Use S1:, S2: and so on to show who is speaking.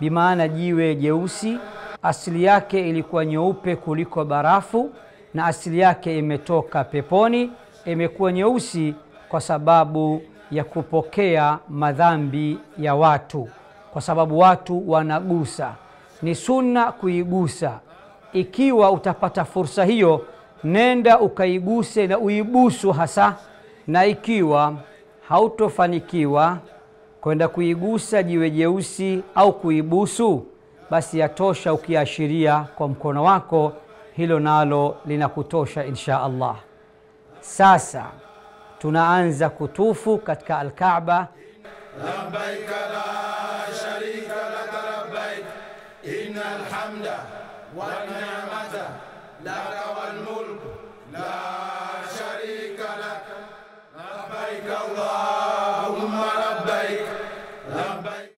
S1: bimaana jiwe jeusi asili yake ilikuwa nyeupe kuliko barafu na asili yake imetoka peponi imekuwa nyeusi kwa sababu ya kupokea madhambi ya watu kwa sababu watu wanagusa. Ni sunna kuigusa. Ikiwa utapata fursa hiyo nenda ukaiguse na uibusu hasa na ikiwa hautofanikiwa kwenda kuigusa jiwe jeusi au kuibusu, basi yatosha ukiashiria kwa mkono wako, hilo nalo linakutosha insha Allah. Sasa tunaanza kutufu katika Alkaaba.
S2: labbaik la sharika lak labbaik innal hamda wan ni'mata lak wal mulk la